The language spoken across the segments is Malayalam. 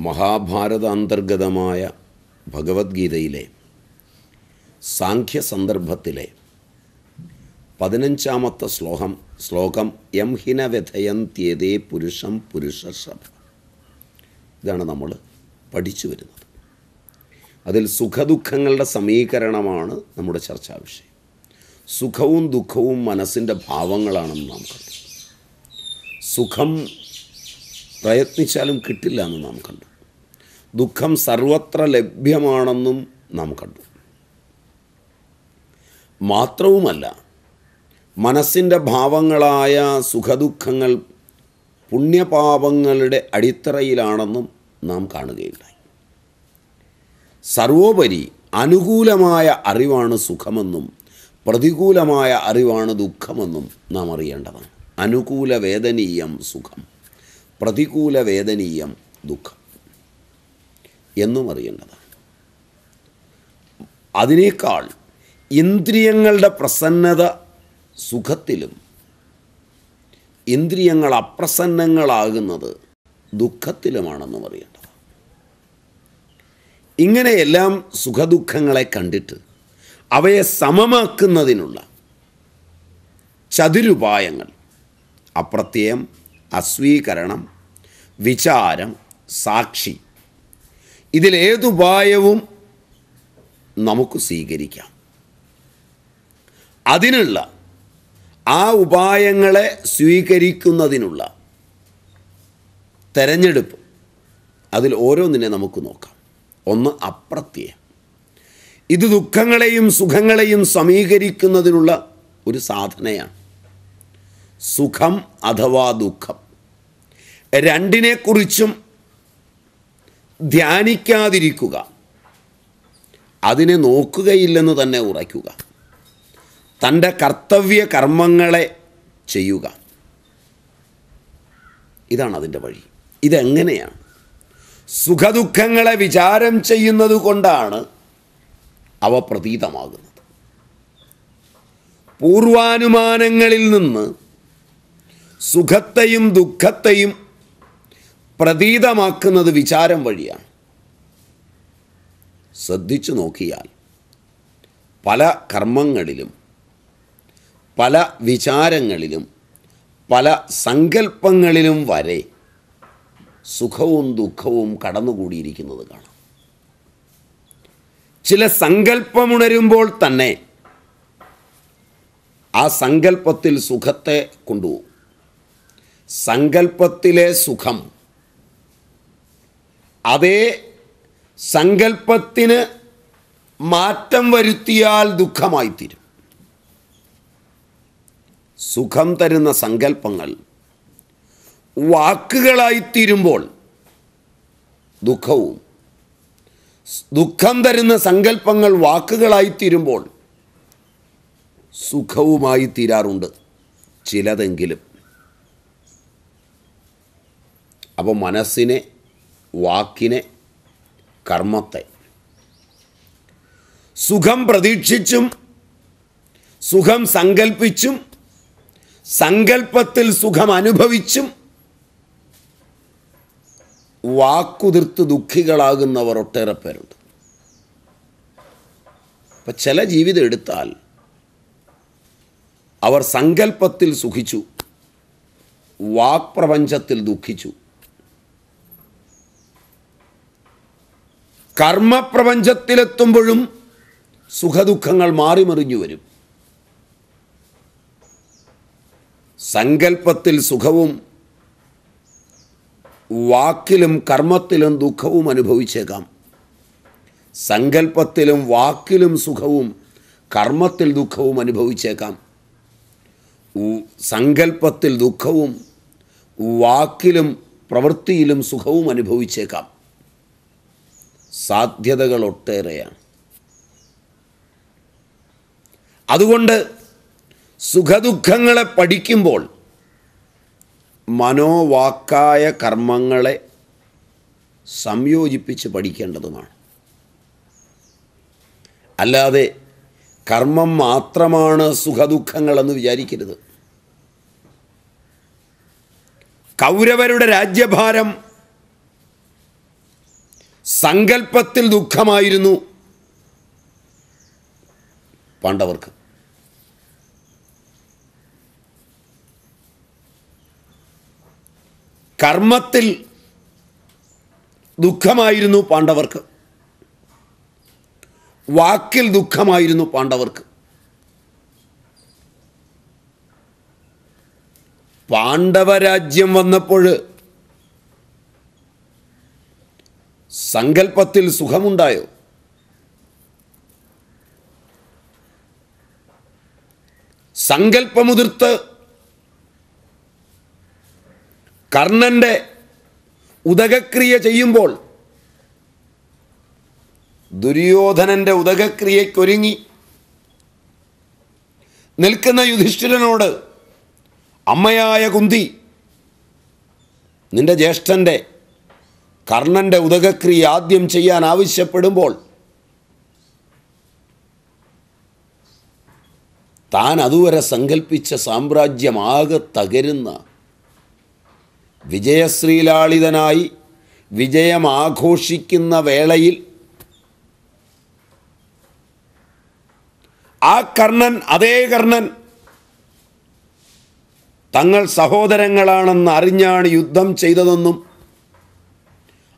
മഹാഭാരതാന്തർഗതമായ ഭഗവത്ഗീതയിലെ സാഖ്യ സന്ദർഭത്തിലെ പതിനഞ്ചാമത്തെ ശ്ലോകം ശ്ലോകം എം ഹിന വ്യഥയന്ത്യതേ പുരുഷം പുരുഷസഭ ഇതാണ് നമ്മൾ പഠിച്ചു വരുന്നത്. അതിൽ സുഖദുഃഖങ്ങളുടെ സമീകരണമാണ് നമ്മുടെ ചർച്ചാ വിഷയം സുഖവും ദുഃഖവും മനസ്സിന്റെ ഭാവങ്ങളാണെന്ന് നാം കണ്ടു. സുഖം പ്രയത്നിച്ചാലും കിട്ടില്ല എന്ന് നാം കണ്ടു. ദുഃഖം സർവത്ര ലഭ്യമാണെന്നും നാം കണ്ടു. മാത്രവുമല്ല മനസ്സിന്റെ ഭാവങ്ങളായ സുഖദുഃഖങ്ങൾ പുണ്യപാപങ്ങളുടെ അടിത്തറയിലാണെന്നും നാം കാണുകയുണ്ടായി. സർവോപരി അനുകൂലമായ അറിവാണ് സുഖമെന്നും പ്രതികൂലമായ അറിവാണ് ദുഃഖമെന്നും നാം അറിയേണ്ടതാണ്. അനുകൂല വേദനീയം സുഖം പ്രതികൂല വേദനീയം ദുഃഖം. എന്നും അറിയേണ്ടത് അതിനേക്കാൾ ഇന്ദ്രിയങ്ങളുടെ പ്രസന്നത സുഖത്തിലും ഇന്ദ്രിയങ്ങൾ അപ്രസന്നങ്ങളാകുന്നത് ദുഃഖത്തിലുമാണെന്നും അറിയേണ്ടത് ഇങ്ങനെയെല്ലാം സുഖദുഃഖങ്ങളെ കണ്ടിട്ട് അവയെ സമമാക്കുന്നതിനുള്ള ചതുരുപായങ്ങൾ. അപ്രത്യയം അസ്വീകരണം വിചാരം സാക്ഷി ഇതിലേതുപായവും നമുക്ക് സ്വീകരിക്കാം. അതിനുള്ള ആ ഉപായങ്ങളെ സ്വീകരിക്കുന്നതിനുള്ള തെരഞ്ഞെടുപ്പ് അതിൽ ഓരോന്നിനെ നമുക്ക് നോക്കാം. ഒന്ന് അപ്രത്യയം. ഇത് ദുഃഖങ്ങളെയും സുഖങ്ങളെയും സമീകരിക്കുന്നതിനുള്ള ഒരു സാധനയാണ്. സുഖം അഥവാ ദുഃഖം. രണ്ടിനെക്കുറിച്ചും ധ്യാനിക്കാതിരിക്കുക. അതിനെ നോക്കുകയില്ലെന്ന് തന്നെ ഉറയ്ക്കുക. തന്റെ കർത്തവ്യ കർമ്മങ്ങളെ ചെയ്യുക. ഇതാണ് അതിന്റെ വഴി. ഇതെങ്ങനെയാണ്? സുഖദുഃഖങ്ങളെ വിചാരം ചെയ്യുന്നത് കൊണ്ടാണ് അവ പ്രതീതമാകുന്നത്. പൂർവാനുമാനങ്ങളിൽ നിന്ന് സുഖത്തെയും ദുഃഖത്തെയും പ്രതീതമാക്കുന്നത് വിചാരം വഴിയാണ്. ശ്രദ്ധിച്ചു നോക്കിയാൽ പല കർമ്മങ്ങളിലും പല വിചാരങ്ങളിലും പല സങ്കല്പങ്ങളിലും വരെ സുഖവും ദുഃഖവും കടന്നുകൂടിയിരിക്കുന്നത് കാണാം. ചില സങ്കല്പമുണരുമ്പോൾ തന്നെ ആ സങ്കല്പത്തിൽ സുഖത്തെ കൊണ്ടുപോകും. സങ്കല്പത്തിലെ സുഖം അതേ സങ്കല്പത്തിന് മാറ്റം വരുത്തിയാൽ ദുഃഖമായിത്തീരും. സുഖം തരുന്ന സങ്കല്പങ്ങൾ വാക്കുകളായിത്തീരുമ്പോൾ ദുഃഖവും. ദുഃഖം തരുന്ന സങ്കല്പങ്ങൾ വാക്കുകളായിത്തീരുമ്പോൾ സുഖവുമായി തീരാറുണ്ട് ചിലതെങ്കിലും. അപ്പോൾ മനസ്സിനെ വാക്കിനെ കർമ്മത്തെ. സുഖം പ്രതീക്ഷിച്ചും സുഖം സങ്കൽപ്പിച്ചും സങ്കല്പത്തിൽ സുഖം അനുഭവിച്ചും വാക്കുതിർത്ത് ദുഃഖികളാകുന്നവർ ഒട്ടേറെ പേരുണ്ട്. അപ്പം ചില ജീവിതം എടുത്താൽ അവർ സങ്കല്പത്തിൽ സുഖിച്ചു വാക്പ്രപഞ്ചത്തിൽ ദുഃഖിച്ചു കർമ്മപ്രപഞ്ചത്തിലെത്തുമ്പോഴും സുഖദുഃഖങ്ങൾ മാറിമറിഞ്ഞു വരും. സങ്കല്പത്തിൽ സുഖവും വാക്കിലും കർമ്മത്തിലും ദുഃഖവും അനുഭവിച്ചേക്കാം. സങ്കല്പത്തിലും വാക്കിലും സുഖവും കർമ്മത്തിൽ ദുഃഖവും അനുഭവിച്ചേക്കാം. സങ്കല്പത്തിൽ ദുഃഖവും വാക്കിലും പ്രവൃത്തിയിലും സുഖവും അനുഭവിച്ചേക്കാം. സാധ്യതകൾ ഒട്ടേറെയാണ് അതുകൊണ്ട് സുഖദുഃഖങ്ങളെ പഠിക്കുമ്പോൾ മനോവാക്കായ കർമ്മങ്ങളെ സംയോജിപ്പിച്ച് പഠിക്കേണ്ടതുമാണ്. അല്ലാതെ കർമ്മം മാത്രമാണ് സുഖദുഃഖങ്ങളെന്ന് വിചാരിക്കരുത്. കൗരവരുടെ രാജ്യഭാരം സങ്കല്പത്തിൽ ദുഃഖമായിരുന്നു പാണ്ഡവർക്ക്. കർമ്മത്തിൽ ദുഃഖമായിരുന്നു പാണ്ഡവർക്ക്. വാക്കിൽ ദുഃഖമായിരുന്നു പാണ്ഡവർക്ക്. പാണ്ഡവരാജ്യം വന്നപ്പോൾ സങ്കല്പത്തിൽ സുഖമുണ്ടായോ? സങ്കല്പമുതിർത്ത് കർണന്റെ ഉദകക്രിയ ചെയ്യുമ്പോൾ ദുര്യോധനന്റെ ഉദകക്രിയയ്ക്കൊരുങ്ങി നിൽക്കുന്ന യുധിഷ്ഠിരനോട് അമ്മയായ കുന്തി നിന്റെ ജ്യേഷ്ഠന്റെ കർണന്റെ ഉദകക്രിയ ആദ്യം ചെയ്യാൻ ആവശ്യപ്പെടുമ്പോൾ താൻ അതുവരെ സങ്കല്പിച്ച സാമ്രാജ്യമാകെ തകരുന്ന വിജയശ്രീലാളിതനായി വിജയം ആഘോഷിക്കുന്ന വേളയിൽ ആ കർണൻ അതേ കർണൻ തങ്ങൾ സഹോദരങ്ങളാണെന്ന് അറിഞ്ഞാണ് യുദ്ധം ചെയ്തതെന്നും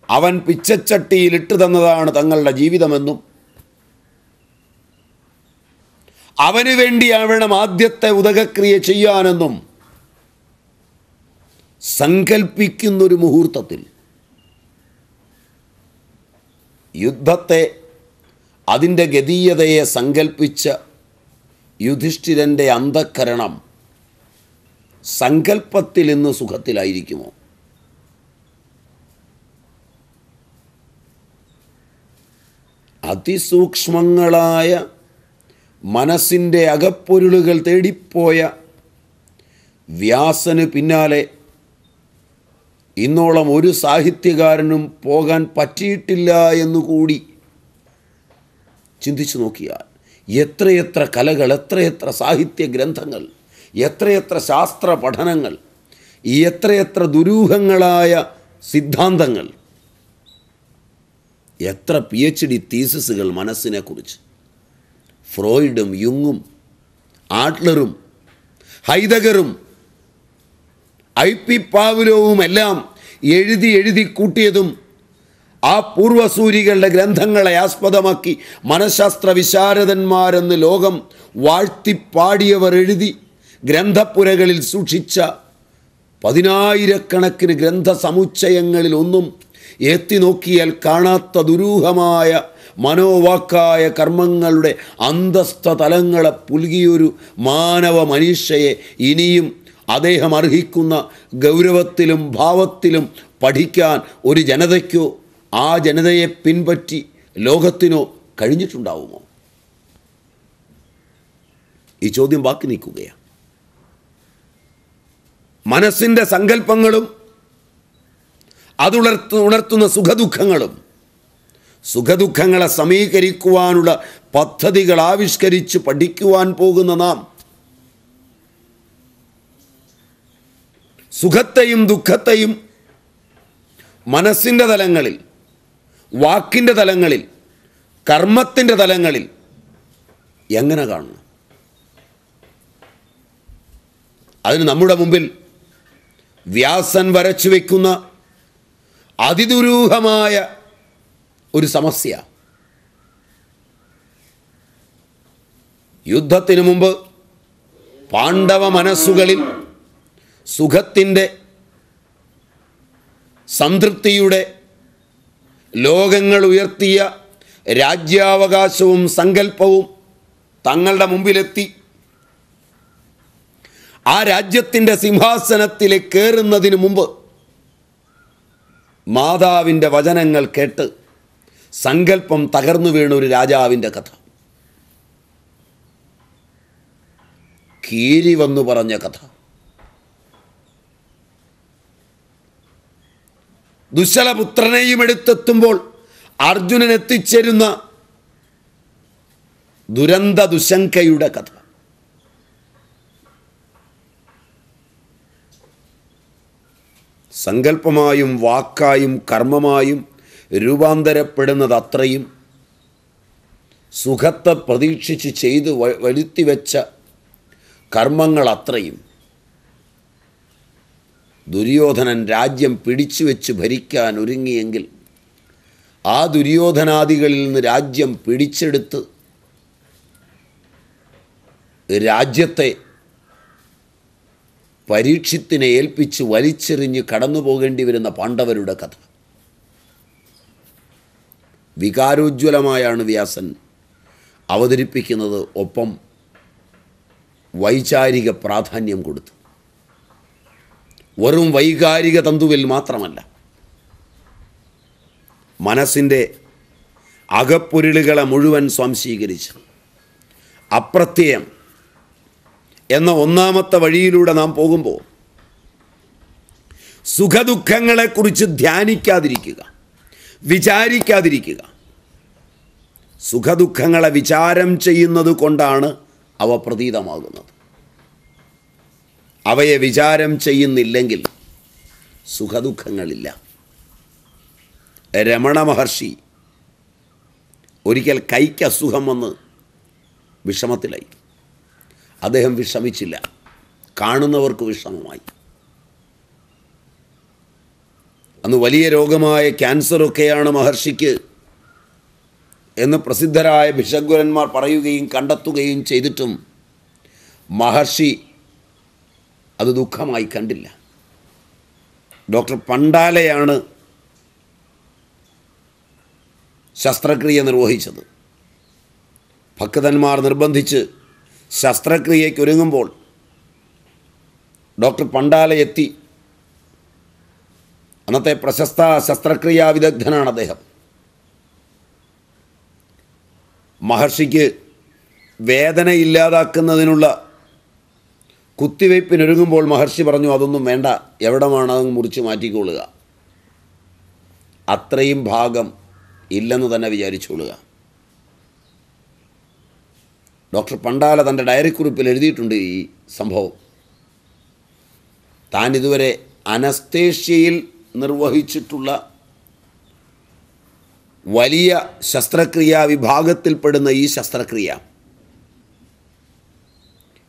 അവൻ പിച്ചച്ചട്ടിയിലിട്ട് തന്നതാണ് തങ്ങളുടെ ജീവിതമെന്നും അവന് വേണ്ടിയാവണം ആദ്യത്തെ ഉദകക്രിയ ചെയ്യാനെന്നും സങ്കൽപ്പിക്കുന്നൊരു മുഹൂർത്തത്തിൽ യുദ്ധത്തെ അതിന്റെ ഗതീയതയെ സങ്കൽപ്പിച്ച യുധിഷ്ഠിരന്റെ അന്ധക്കരണം സങ്കൽപ്പത്തിൽ ഇന്ന് സുഖത്തിലായിരിക്കുമോ? അതിസൂക്ഷ്മങ്ങളായ മനസ്സിന്റെ അകപ്പൊരുളുകൾ തേടിപ്പോയ വ്യാസന് പിന്നാലെ ഇന്നോളം ഒരു സാഹിത്യകാരനും പോകാൻ പറ്റിയിട്ടില്ല എന്നുകൂടി ചിന്തിച്ചു നോക്കിയാൽ എത്രയെത്ര കലകൾ എത്രയെത്ര സാഹിത്യ ഗ്രന്ഥങ്ങൾ എത്രയെത്ര ശാസ്ത്ര പഠനങ്ങൾ എത്രയെത്ര ദുരൂഹങ്ങളായ സിദ്ധാന്തങ്ങൾ എത്ര പി എച്ച് ഡി തീസിസുകൾ മനസ്സിനെക്കുറിച്ച്. ഫ്രോയിഡും യുങ്ങും ആട്ലറും ഹൈദഗറും ഐ പി പാവുലോവും എല്ലാം എഴുതി എഴുതി കൂട്ടിയതും ആ പൂർവസൂരികളുടെ ഗ്രന്ഥങ്ങളെ ആസ്പദമാക്കി മനഃശാസ്ത്ര വിശാരദന്മാരെന്ന് ലോകം വാഴ്ത്തിപ്പാടിയവർ എഴുതി ഗ്രന്ഥപ്പുരകളിൽ സൂക്ഷിച്ച പതിനായിരക്കണക്കിന് ഗ്രന്ഥ ഒന്നും എത്തി നോക്കിയാൽ കാണാത്ത ദുരൂഹമായ മനോവാക്കായ കർമ്മങ്ങളുടെ അന്തസ്ഥ തലങ്ങളെ പുൽകിയൊരു മാനവ മനുഷ്യയെ ഇനിയും അദ്ദേഹം അർഹിക്കുന്ന ഗൗരവത്തിലും ഭാവത്തിലും പഠിക്കാൻ ഒരു ജനതയ്ക്കോ ആ ജനതയെ പിൻപറ്റി ലോകത്തിനോ കഴിഞ്ഞിട്ടുണ്ടാവുമോ? ഈ ചോദ്യം ബാക്കി നിൽക്കുകയാണ്. മനസ്സിന്റെ സങ്കല്പങ്ങളും അതുണർത്തു ഉണർത്തുന്ന സുഖദുഃഖങ്ങളും. സുഖദുഃഖങ്ങളെ സമീകരിക്കുവാനുള്ള പദ്ധതികൾ ആവിഷ്കരിച്ച് പഠിക്കുവാൻ പോകുന്ന നാം. സുഖത്തെയും ദുഃഖത്തെയും മനസ്സിന്റെ തലങ്ങളിൽ വാക്കിന്റെ തലങ്ങളിൽ കർമ്മത്തിന്റെ തലങ്ങളിൽ എങ്ങനെ കാണണം? അതിന് നമ്മുടെ മുമ്പിൽ വ്യാസൻ വരച്ചു വയ്ക്കുന്ന അതിദുരൂഹമായ ഒരു സമസ്യ. യുദ്ധത്തിന് മുമ്പ് പാണ്ഡവ മനസ്സുകളിൽ സുഖത്തിന്റെ സംതൃപ്തിയുടെ ലോകങ്ങൾ ഉയർത്തിയ രാജ്യാവകാശവും സങ്കല്പവും തങ്ങളുടെ മുമ്പിലെത്തി. ആ രാജ്യത്തിന്റെ സിംഹാസനത്തിലേക്ക് കയറുന്നതിന് മുമ്പ് മാതാവിന്റെ വചനങ്ങൾ കേട്ട് സങ്കല്പം തകർന്നു വീണ ഒരു രാജാവിന്റെ കഥ. കീരി വന്നു പറഞ്ഞ കഥ. ദുശ്ശലപുത്രനെയും എടുത്തെത്തുമ്പോൾ അർജുനൻ എത്തിച്ചേരുന്ന ദുരന്ത ദുശങ്കയുടെ കഥ. സങ്കല്പമായും വാക്കായും കർമ്മമായും രൂപാന്തരപ്പെടുന്നത് അത്രയും സുഖത്തെ പ്രതീക്ഷിച്ച് ചെയ്ത് വരുത്തിവെച്ച കർമ്മങ്ങൾ അത്രയും ദുര്യോധനൻ രാജ്യം പിടിച്ചു വെച്ച് ഭരിക്കാൻ ഒരുങ്ങിയെങ്കിൽ ആ ദുര്യോധനാദികളിൽ നിന്ന് രാജ്യം പിടിച്ചെടുത്ത് രാജ്യത്തെ പരീക്ഷത്തിനെ ഏൽപ്പിച്ച് വലിച്ചെറിഞ്ഞ് കടന്നു പോകേണ്ടി വരുന്ന പാണ്ഡവരുടെ കഥ. വികാരോജ്വലമായാണ് വ്യാസൻ അവതരിപ്പിക്കുന്നത് ഒപ്പം വൈചാരിക പ്രാധാന്യം കൊടുത്തു. വെറും വൈകാരിക തന്തുവിൽ മാത്രമല്ല മനസ്സിന്റെ അകപ്പൊരുളുകളെ മുഴുവൻ സ്വാംശീകരിച്ച് അപ്രത്യയം എന്ന ഒന്നാമത്തെ വഴിയിലൂടെ നാം പോകുമ്പോൾ സുഖദുഃഖങ്ങളെക്കുറിച്ച് ധ്യാനിക്കാതിരിക്കുക വിചാരിക്കാതിരിക്കുക സുഖദുഃഖങ്ങളെ വിചാരം ചെയ്യുന്നത് കൊണ്ടാണ് അവ പ്രതീതമാകുന്നത്. അവയെ വിചാരം ചെയ്യുന്നില്ലെങ്കിൽ സുഖദുഃഖങ്ങളില്ല. രമണ മഹർഷി ഒരിക്കൽ കൈക്ക് അസുഖം വന്ന് വിഷമത്തിലായി. അദ്ദേഹം വിഷമിച്ചില്ല കാണുന്നവർക്ക് വിഷമമായി അന്ന് വലിയ രോഗമായ ക്യാൻസറൊക്കെയാണ് മഹർഷിക്ക് എന്ന് പ്രസിദ്ധരായ ഭിഷഗ്വരന്മാർ പറയുകയും കണ്ടെത്തുകയും ചെയ്തിട്ടും മഹർഷി അത് ദുഃഖമായി കണ്ടില്ല. ഡോക്ടർ പണ്ടാലയാണ് ശസ്ത്രക്രിയ നിർവഹിച്ചത്. ഭക്തന്മാർ നിർബന്ധിച്ച് ശസ്ത്രക്രിയയ്ക്ക് ഒരുങ്ങുമ്പോൾ ഡോക്ടർ പണ്ടാല എത്തി. അന്നത്തെ പ്രശസ്ത ശസ്ത്രക്രിയാ വിദഗ്ധനാണ് അദ്ദേഹം. മഹർഷിക്ക് വേദന ഇല്ലാതാക്കുന്നതിനുള്ള കുത്തിവയ്പ്പിനൊരുങ്ങുമ്പോൾ മഹർഷി പറഞ്ഞു അതൊന്നും വേണ്ട എവിടമാണ് അത് മുറിച്ച് മാറ്റിക്കൊള്ളുക? അത്രയും ഭാഗം ഇല്ലെന്ന് തന്നെ വിചാരിച്ചുകൊള്ളുക ഡോക്ടർ പണ്ടാല തന്റെ ഡയറിക്കുറിപ്പിൽ എഴുതിയിട്ടുണ്ട് ഈ സംഭവം. താൻ ഇതുവരെ അനസ്തേഷ്യയിൽ നിർവഹിച്ചിട്ടുള്ള വലിയ ശസ്ത്രക്രിയാ വിഭാഗത്തിൽപ്പെടുന്ന ഈ ശസ്ത്രക്രിയ.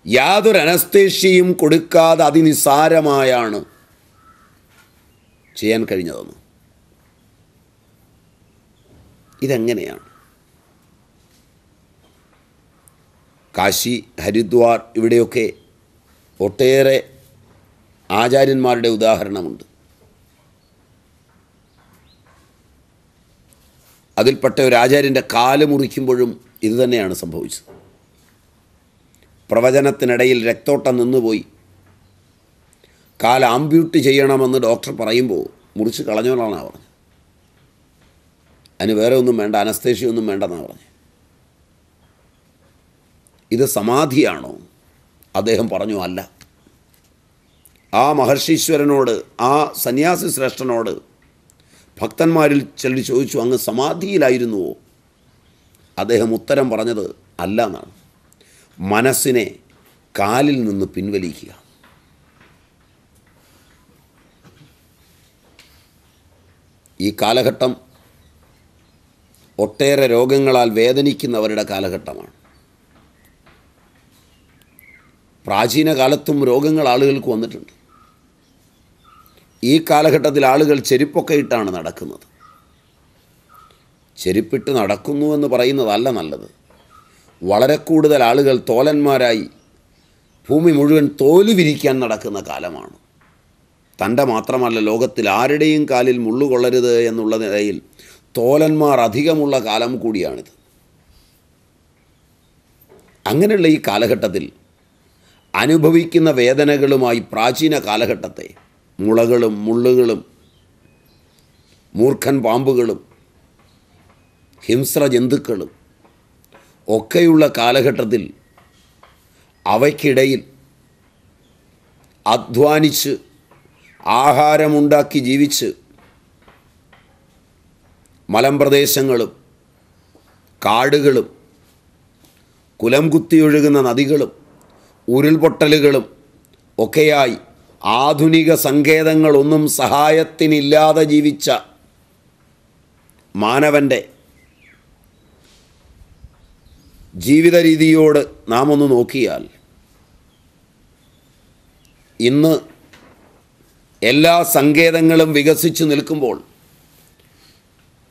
യാതൊരു അനസ്തേഷ്യയും കൊടുക്കാതെ അതിനിസാരമായാണ് ചെയ്യാൻ കഴിഞ്ഞതെന്ന്. ഇതെങ്ങനെയാണ്? കാശി ഹരിദ്വാർ ഇവിടെയൊക്കെ ഒട്ടേറെ ആചാര്യന്മാരുടെ ഉദാഹരണമുണ്ട്. അതിൽപ്പെട്ട ഒരു ആചാര്യന്റെ കാൽ മുറിക്കുമ്പോഴും ഇതുതന്നെയാണ് സംഭവിച്ചത്. പ്രവചനത്തിനിടയിൽ രക്തോട്ടം നിന്നുപോയി. കാൽ ആംബ്യൂട്ട് ചെയ്യണമെന്ന് ഡോക്ടർ പറയുമ്പോൾ മുറിച്ച് കളഞ്ഞോളാണ് പറഞ്ഞത്. അതിന് വേറെ ഒന്നും വേണ്ട അനസ്തേഷ്യൊന്നും വേണ്ടെന്നാണ് പറഞ്ഞത്. ഇത് സമാധിയാണോ? അദ്ദേഹം പറഞ്ഞു അല്ല. ആ മഹർഷീശ്വരനോട് ആ സന്യാസി ശ്രേഷ്ഠനോട് ഭക്തന്മാരിൽ ചിലർ ചോദിച്ചു അങ്ങ് സമാധിയിലായിരുന്നുവോ? അദ്ദേഹം ഉത്തരം പറഞ്ഞത് അല്ല എന്നാണ്. മനസ്സിനെ കാലിൽ നിന്ന് പിൻവലിക്കുക. ഈ കാലഘട്ടം ഒട്ടേറെ രോഗങ്ങളാൽ വേദനിക്കുന്നവരുടെ കാലഘട്ടമാണ്. പ്രാചീന കാലത്തും രോഗങ്ങൾ ആളുകൾക്ക് വന്നിട്ടുണ്ട്. ഈ കാലഘട്ടത്തിൽ ആളുകൾ ചെരുപ്പൊക്കെ ഇട്ടാണ് നടക്കുന്നത്. ചെരുപ്പിട്ട് നടക്കുന്നു എന്ന് പറയുന്നതല്ല നല്ലത്. വളരെ കൂടുതൽ ആളുകൾ തോലന്മാരായി ഭൂമി മുഴുവൻ തോൽ വിരിക്കാൻ നടക്കുന്ന കാലമാണ്. തന്റെ മാത്രമല്ല ലോകത്തിൽ ആരുടെയും കാലിൽ മുള്ളുകൊള്ളരുത് എന്നുള്ള നിലയിൽ തോലന്മാർ അധികമുള്ള കാലം കൂടിയാണിത്. അങ്ങനെയുള്ള ഈ കാലഘട്ടത്തിൽ അനുഭവിക്കുന്ന വേദനകളുമായി പ്രാചീന കാലഘട്ടത്തെ മുളകളും മുള്ളുകളും മൂർഖൻ പാമ്പുകളും ഹിംസ്ര ജന്തുക്കളും ഒക്കെയുള്ള കാലഘട്ടത്തിൽ അവയ്ക്കിടയിൽ അധ്വാനിച്ച് ആഹാരമുണ്ടാക്കി ജീവിച്ച് മലമ്പ്രദേശങ്ങളും കാടുകളും കുലം കുത്തിയൊഴുകുന്ന നദികളും ഉരുൾപൊട്ടലുകളും ഒക്കെയായി ആധുനിക സങ്കേതങ്ങളൊന്നും സഹായത്തിനില്ലാതെ ജീവിച്ച മാനവന്റെ ജീവിത രീതിയോട് നാം ഒന്ന് നോക്കിയാൽ ഇന്ന് എല്ലാ സങ്കേതങ്ങളും വികസിച്ച് നിൽക്കുമ്പോൾ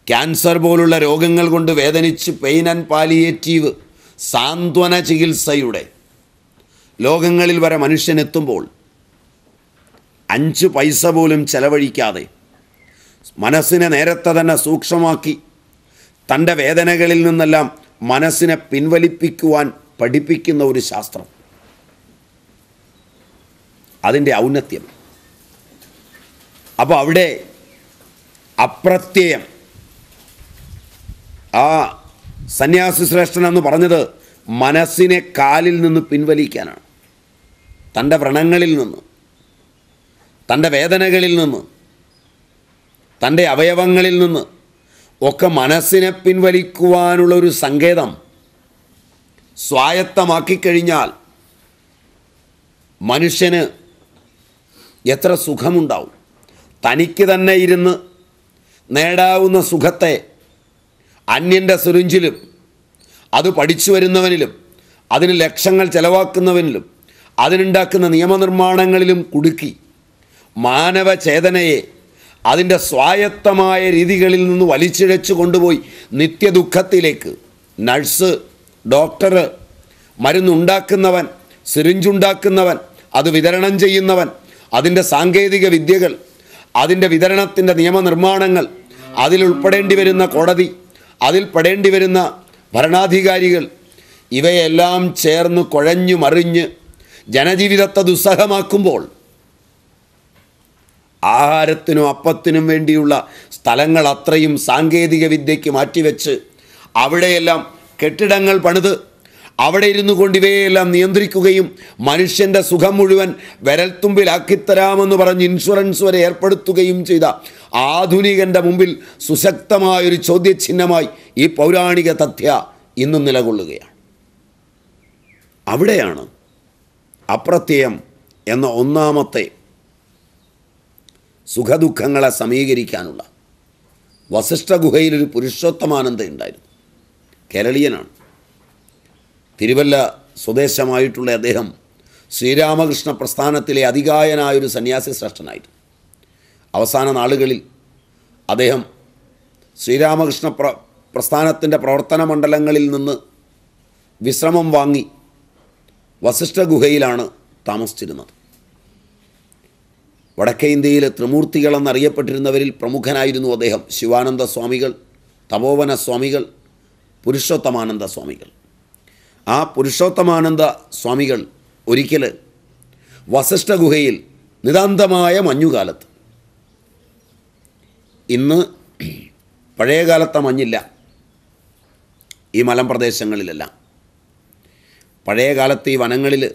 ക്യാൻസർ പോലുള്ള രോഗങ്ങൾ കൊണ്ട് വേദനിച്ച് പെയിൻ ആൻഡ് പാലിയേറ്റീവ് സാന്ത്വന ചികിത്സയുടെ ലോകങ്ങളിൽ വരെ മനുഷ്യനെത്തുമ്പോൾ അഞ്ച് പൈസ പോലും ചെലവഴിക്കാതെ മനസ്സിനെ നേരത്തെ തന്നെ സൂക്ഷ്മമാക്കി തന്റെ വേദനകളിൽ നിന്നെല്ലാം മനസ്സിനെ പിൻവലിപ്പിക്കുവാൻ പഠിപ്പിക്കുന്ന ഒരു ശാസ്ത്രം. അതിന്റെ ഔന്നത്യം. അപ്പോൾ അവിടെ അപ്രത്യയം. ആ സന്യാസി ശ്രേഷ്ഠനെന്ന് പറഞ്ഞത് മനസ്സിനെ കാലിൽ നിന്ന് പിൻവലിക്കാനാണ്. തന്റെ വ്രണങ്ങളിൽ നിന്ന് തന്റെ വേദനകളിൽ നിന്ന് തന്റെ അവയവങ്ങളിൽ നിന്ന് ഒക്കെ മനസ്സിനെ പിൻവലിക്കുവാനുള്ള ഒരു സങ്കേതം സ്വായത്തമാക്കിക്കഴിഞ്ഞാൽ മനുഷ്യന് എത്ര സുഖമുണ്ടാവും. തനിക്ക് തന്നെ ഇരുന്ന് നേടാവുന്ന സുഖത്തെ അന്യന്റെ സുരുഞ്ചിലും അത് പഠിച്ചു വരുന്നവനിലും അതിന് ലക്ഷങ്ങൾ ചെലവാക്കുന്നവനിലും അതിനുണ്ടാക്കുന്ന നിയമനിർമ്മാണങ്ങളിലും കുടുക്കി. മാനവചേതനയെ അതിന്റെ സ്വായത്തമായ രീതികളിൽ നിന്ന് വലിച്ചിഴച്ചു കൊണ്ടുപോയി നിത്യദുഃഖത്തിലേക്ക്. നഴ്സ് ഡോക്ടർ മരുന്നുണ്ടാക്കുന്നവൻ സിറിഞ്ചുണ്ടാക്കുന്നവൻ അത് വിതരണം ചെയ്യുന്നവൻ അതിന്റെ സാങ്കേതിക വിദ്യകൾ അതിന്റെ വിതരണത്തിന്റെ നിയമനിർമ്മാണങ്ങൾ അതിലുൾപ്പെടേണ്ടി വരുന്ന കോടതി അതിൽ പെടേണ്ടി വരുന്ന ഭരണാധികാരികൾ ഇവയെല്ലാം ചേർന്ന് കുഴഞ്ഞു മറിഞ്ഞ് ജനജീവിതത്തെ ദുസ്സഹമാക്കുമ്പോൾ ആഹാരത്തിനും അപ്പത്തിനും വേണ്ടിയുള്ള സ്ഥലങ്ങൾ അത്രയും സാങ്കേതിക വിദ്യയ്ക്ക് മാറ്റിവെച്ച് അവിടെയെല്ലാം കെട്ടിടങ്ങൾ പണിത് അവിടെ ഇരുന്നു കൊണ്ട് ഇവയെല്ലാം നിയന്ത്രിക്കുകയും മനുഷ്യന്റെ സുഖം മുഴുവൻ വിരൽത്തുമ്പിലാക്കിത്തരാമെന്ന് പറഞ്ഞ് ഇൻഷുറൻസ് വരെ ഏർപ്പെടുത്തുകയും ചെയ്ത ആധുനികന്റെ മുമ്പിൽ സുശക്തമായൊരു ചോദ്യചിഹ്നമായി ഈ പൗരാണിക തഥ്യ ഇന്നും നിലകൊള്ളുകയാണ്. അവിടെയാണ് അപ്രത്യയം എന്ന ഒന്നാമത്തെ സുഖദുഃഖങ്ങളെ സമീകരിക്കാനുള്ള വസിഷ്ഠ ഗുഹയിലൊരു പുരുഷോത്തമാനന്ദ ഉണ്ടായിരുന്നു കേരളീയനാണ്. തിരുവല്ല സ്വദേശമായിട്ടുള്ള അദ്ദേഹം ശ്രീരാമകൃഷ്ണ പ്രസ്ഥാനത്തിലെ അധികായനായൊരു സന്യാസി ശ്രേഷ്ഠനായിരുന്നു. അവസാന നാളുകളിൽ അദ്ദേഹം ശ്രീരാമകൃഷ്ണ പ്ര പ്രസ്ഥാനത്തിന്റെ പ്രവർത്തന മണ്ഡലങ്ങളിൽ നിന്ന് വിശ്രമം വാങ്ങി വസിഷ്ഠ ഗുഹയിലാണ് താമസിച്ചിരുന്നത്. വടക്കേ ഇന്ത്യയിലെ ത്രിമൂർത്തികളെന്നറിയപ്പെട്ടിരുന്നവരിൽ പ്രമുഖനായിരുന്നു അദ്ദേഹം. ശിവാനന്ദ സ്വാമികൾ തപോവന സ്വാമികൾ പുരുഷോത്തമാനന്ദ സ്വാമികൾ ആ പുരുഷോത്തമാനന്ദ സ്വാമികൾ ഒരിക്കൽ വസിഷ്ഠ ഗുഹയിൽ നിതാന്തമായ മഞ്ഞുകാലത്ത്. ഇന്ന് പഴയകാലത്തെ മഞ്ഞില്ല. ഈ മലമ്പ്രദേശങ്ങളിലെല്ലാം. പഴയ കാലത്ത് ഈ വനങ്ങളിൽ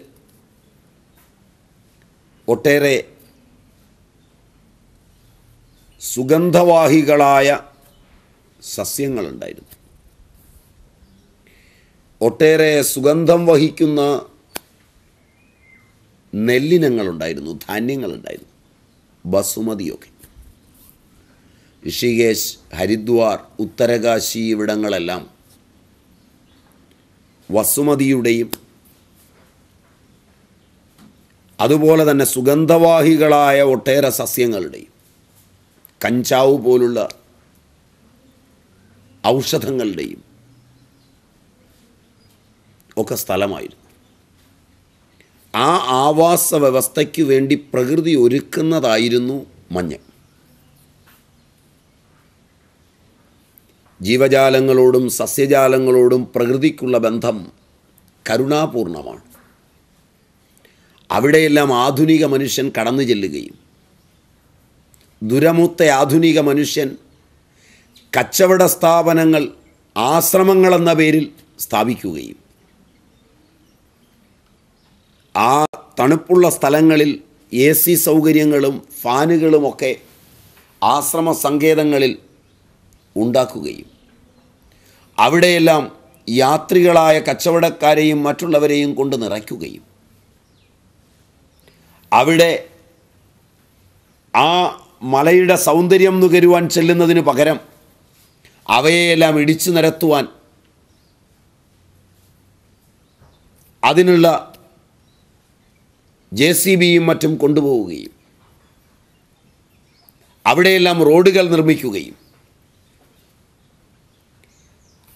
ഒട്ടേറെ സുഗന്ധവാഹികളായ സസ്യങ്ങളുണ്ടായിരുന്നു. ഒട്ടേറെ സുഗന്ധം വഹിക്കുന്ന നെല്ലിനങ്ങളുണ്ടായിരുന്നു ധാന്യങ്ങളുണ്ടായിരുന്നു ബസുമതിയൊക്കെ. ഋഷികേശ് ഹരിദ്വാർ ഉത്തരകാശി ഇവിടങ്ങളെല്ലാം വസുമതിയുടെയും. അതുപോലെ തന്നെ സുഗന്ധവാഹികളായ ഒട്ടേറെ സസ്യങ്ങളുടെയും. കഞ്ചാവ് പോലുള്ള ഔഷധങ്ങളുടെയും ഒക്കെ സ്ഥലമായിരുന്നു. ആ ആവാസ വ്യവസ്ഥയ്ക്ക് വേണ്ടി പ്രകൃതി ഒരുക്കുന്നതായിരുന്നു മഞ്ഞ്. ജീവജാലങ്ങളോടും സസ്യജാലങ്ങളോടും പ്രകൃതിക്കുള്ള ബന്ധം കരുണാപൂർണമാണ്. അവിടെയെല്ലാം ആധുനിക മനുഷ്യൻ കടന്നു ചെല്ലുകയും. ദുരമുത്ത ആധുനിക മനുഷ്യൻ കച്ചവട സ്ഥാപനങ്ങൾ ആശ്രമങ്ങളെന്ന പേരിൽ സ്ഥാപിക്കുകയും. ആ തണുപ്പുള്ള സ്ഥലങ്ങളിൽ എ സി സൗകര്യങ്ങളും ഫാനുകളുമൊക്കെ ആശ്രമ സങ്കേതങ്ങളിൽ ഉണ്ടാക്കുകയും അവിടെയെല്ലാം യാത്രികളായ കച്ചവടക്കാരെയും മറ്റുള്ളവരെയും കൊണ്ട് നിറയ്ക്കുകയും. അവിടെ ആ മലയുടെ സൗന്ദര്യം നുകരുവാൻ ചെല്ലുന്നതിന് പകരം അവയെല്ലാം ഇടിച്ചു നിരത്തുവാൻ അതിനുള്ള ജെ സി ബിയും മറ്റും കൊണ്ടുപോവുകയും അവിടെയെല്ലാം റോഡുകൾ നിർമ്മിക്കുകയും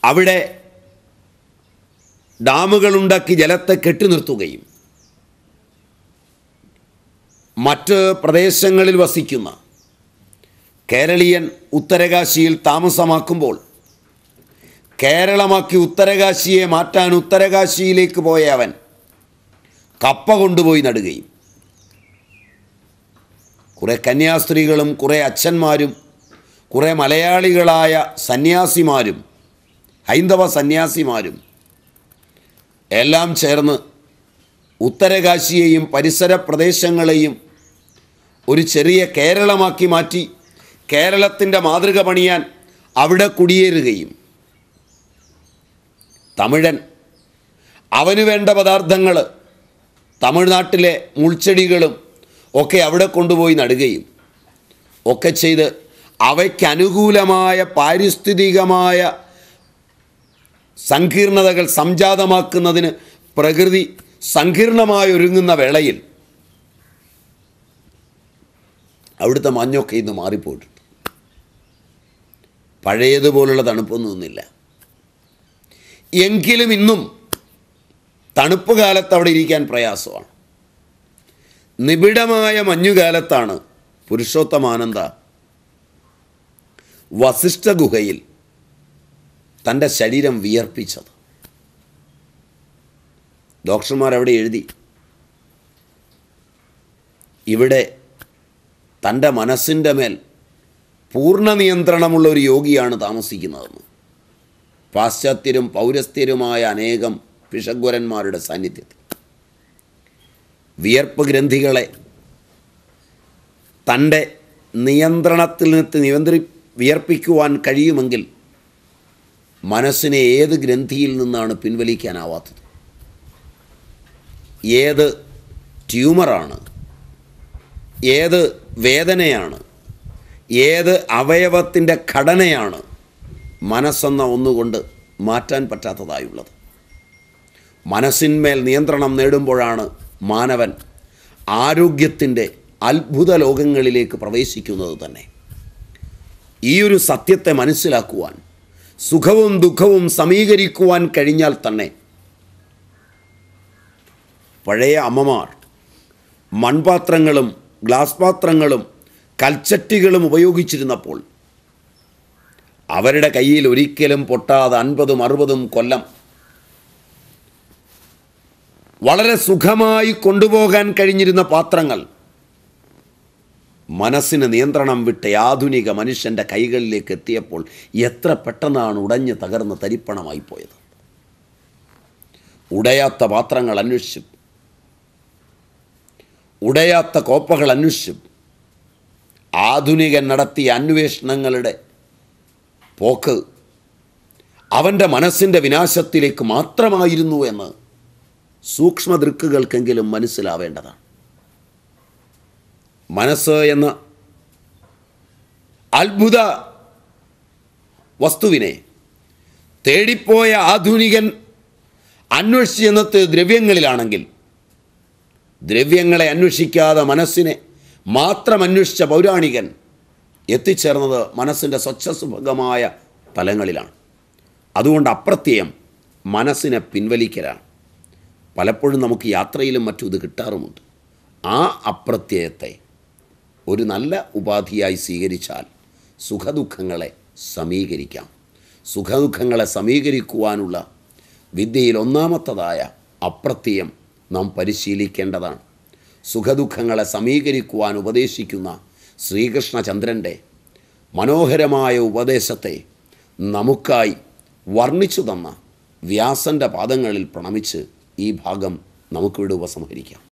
അവിടെ ഡാമുകളുണ്ടാക്കി ജലത്തെ കെട്ടിനിർത്തുകയും മറ്റ് പ്രദേശങ്ങളിൽ വസിക്കുന്ന കേരളീയൻ ഉത്തരകാശിയിൽ താമസമാക്കുമ്പോൾ കേരളമാക്കി ഉത്തരകാശിയെ മാറ്റാൻ ഉത്തരകാശിയിലേക്ക് പോയ അവൻ കപ്പ കൊണ്ടുപോയി നടുകയും കുറേ കന്യാസ്ത്രീകളും കുറേ അച്ഛന്മാരും കുറേ മലയാളികളായ സന്യാസിമാരും ഹൈന്ദവ സന്യാസിമാരും എല്ലാം ചേർന്ന് ഉത്തരകാശിയെയും പരിസര പ്രദേശങ്ങളെയും ഒരു ചെറിയ കേരളമാക്കി മാറ്റി കേരളത്തിന്റെ മാതൃക പണിയാൻ അവിടെ കുടിയേറുകയും തമിഴൻ അവന് വേണ്ട പദാർത്ഥങ്ങൾ തമിഴ്നാട്ടിലെ മുൾച്ചെടികളും ഒക്കെ അവിടെ കൊണ്ടുപോയി നടുകയും ഒക്കെ ചെയ്ത് അവയ്ക്കനുകൂലമായ പാരിസ്ഥിതികമായ സങ്കീർണതകൾ സംജാതമാക്കുന്നതിന് പ്രകൃതി സങ്കീർണമായി ഒരുങ്ങുന്ന വേളയിൽ അവിടുത്തെ മഞ്ഞൊക്കെ ഇന്ന് മാറിപ്പോയിട്ടുണ്ട്. പഴയതുപോലുള്ള തണുപ്പൊന്നുമില്ല എങ്കിലും ഇന്നും തണുപ്പ് കാലത്ത് അവിടെ ഇരിക്കാൻ പ്രയാസമാണ്. നിബിഡമായ മഞ്ഞുകാലത്താണ് പുരുഷോത്തമാനന്ദ വസിഷ്ഠ ഗുഹയിൽ തന്റെ ശരീരം വിയർപ്പിച്ചത്. ഡോക്ടർമാർ അവിടെ എഴുതി ഇവിടെ തന്റെ മനസ്സിന്റെ മേൽ പൂർണ നിയന്ത്രണമുള്ള ഒരു യോഗിയാണ് താമസിക്കുന്നതെന്ന്. പാശ്ചാത്യരും പൗരസ്ത്യരുമായ അനേകം പിഷഗ്വരന്മാരുടെ സാന്നിധ്യത്തിൽ. വിയർപ്പ് ഗ്രന്ഥികളെ തന്റെ നിയന്ത്രണത്തിൽ നിന്ന് നിയന്ത്രി വിയർപ്പിക്കുവാൻ കഴിയുമെങ്കിൽ മനസ്സിനെ ഏത് ഗ്രന്ഥിയിൽ നിന്നാണ് പിൻവലിക്കാനാവാത്തത്? ഏത് ട്യൂമറാണ്? ഏത് വേദനയാണ്? ഏത് അവയവത്തിന്റെ ഘടനയാണ് മനസ്സെന്ന ഒന്നുകൊണ്ട് മാറ്റാൻ പറ്റാത്തതായുള്ളത്? മനസ്സിന്മേൽ നിയന്ത്രണം നേടുമ്പോഴാണ് മാനവൻ ആരോഗ്യത്തിന്റെ അത്ഭുത ലോകങ്ങളിലേക്ക് പ്രവേശിക്കുന്നത് തന്നെ. ഈ ഒരു സത്യത്തെ മനസ്സിലാക്കുവാൻ സുഖവും ദുഃഖവും സമീകരിക്കുവാൻ കഴിഞ്ഞാൽ തന്നെ പഴയ അമ്മമാർ മൺപാത്രങ്ങളും ഗ്ലാസ് പാത്രങ്ങളും കൽച്ചട്ടികളും ഉപയോഗിച്ചിരുന്നപ്പോൾ അവരുടെ കയ്യിൽ ഒരിക്കലും പൊട്ടാതെ അൻപതും അറുപതും കൊല്ലം വളരെ സുഖമായി കൊണ്ടുപോകാൻ കഴിഞ്ഞിരുന്ന പാത്രങ്ങൾ മനസ്സിന് നിയന്ത്രണം വിട്ട് ആധുനിക മനുഷ്യന്റെ കൈകളിലേക്ക് എത്തിയപ്പോൾ എത്ര പെട്ടെന്നാണ് ഉടഞ്ഞ് തകർന്ന് തരിപ്പണമായി പോയത്. ഉടയാത്ത പാത്രങ്ങൾ അന്വേഷിച്ചും. ഉടയാത്ത കോപ്പകൾ അന്വേഷിച്ചും. ആധുനികൻ നടത്തിയ അന്വേഷണങ്ങളുടെ പോക്ക് അവന്റെ മനസ്സിന്റെ വിനാശത്തിലേക്ക് മാത്രമായിരുന്നു എന്ന് സൂക്ഷ്മദൃക്കുകൾക്കെങ്കിലും മനസ്സിലാവേണ്ടതാണ്. മനസ്സ് എന്ന അത്ഭുത വസ്തുവിനെ തേടിപ്പോയ ആധുനികൻ അന്വേഷിച്ച് ചെന്നത് ദ്രവ്യങ്ങളിലാണെങ്കിൽ ദ്രവ്യങ്ങളെ അന്വേഷിക്കാതെ മനസ്സിനെ മാത്രം അന്വേഷിച്ച പൗരാണികൻ എത്തിച്ചേർന്നത് മനസ്സിന്റെ സ്വച്ഛസുഭകമായ തലങ്ങളിലാണ്. അതുകൊണ്ട് അപ്രത്യയം മനസ്സിനെ പിൻവലിക്കലാണ്. പലപ്പോഴും നമുക്ക് യാത്രയിലും മറ്റും ഇത് കിട്ടാറുമുണ്ട്. ആ അപ്രത്യയത്തെ ഒരു നല്ല ഉപാധിയായി സ്വീകരിച്ചാൽ സുഖദുഃഖങ്ങളെ സമീകരിക്കാം. സുഖദുഃഖങ്ങളെ സമീകരിക്കുവാനുള്ള വിദ്യയിൽ ഒന്നാമത്തതായ അപ്രത്യയം നാം പരിശീലിക്കേണ്ടതാണ്. സുഖദുഃഖങ്ങളെ സമീകരിക്കുവാൻ ഉപദേശിക്കുന്ന ശ്രീകൃഷ്ണചന്ദ്രന്റെ മനോഹരമായ ഉപദേശത്തെ നമുക്കായി വർണിച്ചു തന്ന വ്യാസന്റെ പാദങ്ങളിൽ പ്രണമിച്ച് ഈ ഭാഗം നമുക്കിവിടെ ഉപസംഹരിക്കാം.